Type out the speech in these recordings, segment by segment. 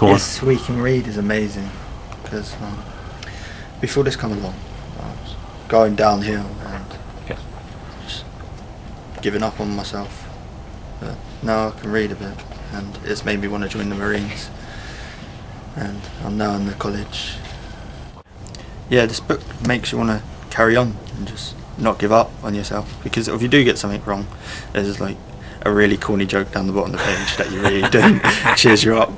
Go on. Yes We Can Read is amazing because um, before this come along, I was going downhill and just giving up on myself. But now I can read a bit and it's made me want to join the Marines. And I'm now in the college. Yeah, this book makes you want to carry on and just not give up on yourself because if you do get something wrong, there's like a really corny joke down the bottom of the page that you really read and cheers you up.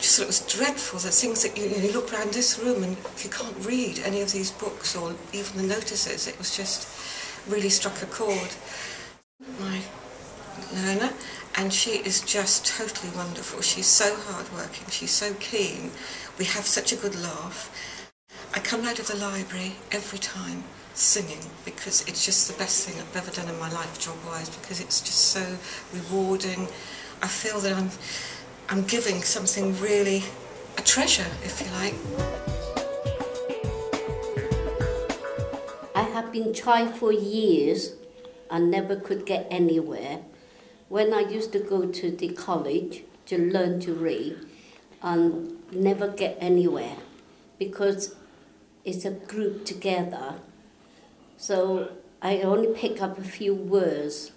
just thought it was dreadful. The things that you, you look around this room and if you can't read any of these books or even the notices, it was just really struck a chord. My learner, and she is just totally wonderful. She's so hardworking. She's so keen. We have such a good laugh. I come out of the library every time singing because it's just the best thing I've ever done in my life job-wise because it's just so rewarding. I feel that I'm I'm giving something really a treasure, if you like. I have been trying for years and never could get anywhere. When I used to go to the college to learn to read and never get anywhere because it's a group together. So I only pick up a few words.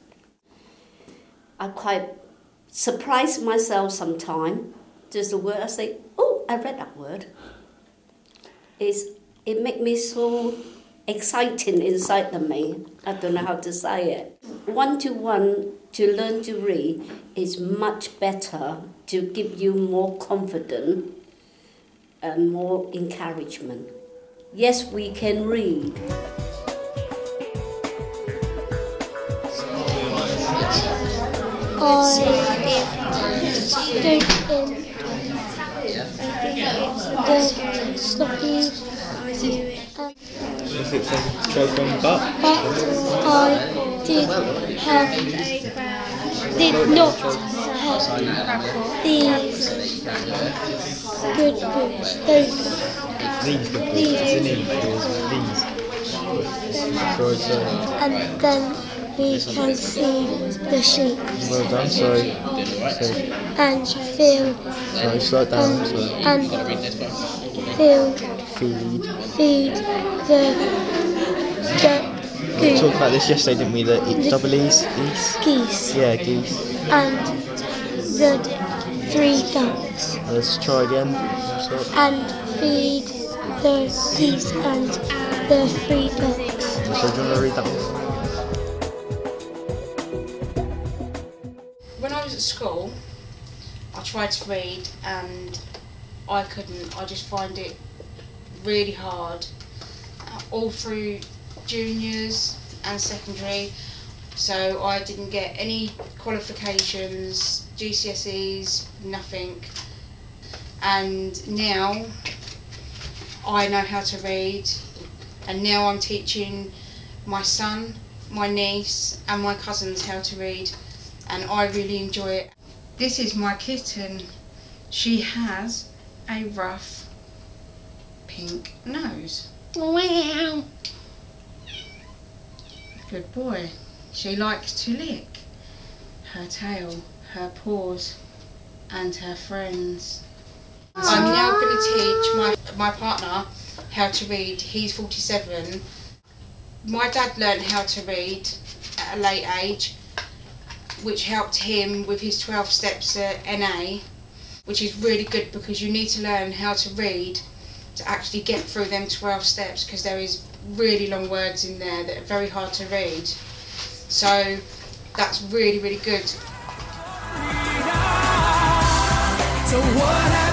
I quite surprise myself sometimes. There's a word I say, oh, I read that word. It's, it makes me so exciting inside of me. I don't know how to say it. One to one to learn to read is much better to give you more confidence and more encouragement. Yes, we can read. I don't in the sloppy Does it say choke on butt? but I did have did not have these good books. Those These good books. It's in these. Sorry, sorry. and then we can see the sheep Well done, sorry. So, and feel sorry, slow it down. Sorry. and feel Feed. feed the the We talked about this yesterday, didn't we? The e- double E's? E's? geese Yeah, geese. and the three ducks Let's try again. So, and feed the geese and the three ducks. so do you want to read that one? when I was at school, I tried to read and I couldn't. I just find it really hard. All through juniors and secondary, so I didn't get any qualifications, GCSEs, nothing. And now I know how to read, and now I'm teaching my son, my niece, and my cousins how to read and I really enjoy it. This is my kitten. She has a rough pink nose. Wow. Good boy. She likes to lick her tail, her paws, and her friends. I'm now going to teach my, my partner how to read. He's 47. My dad learned how to read at a late age, which helped him with his 12 steps at NA, which is really good because you need to learn how to read to actually get through them 12 steps because there is really long words in there that are very hard to read. So that's really, really good. What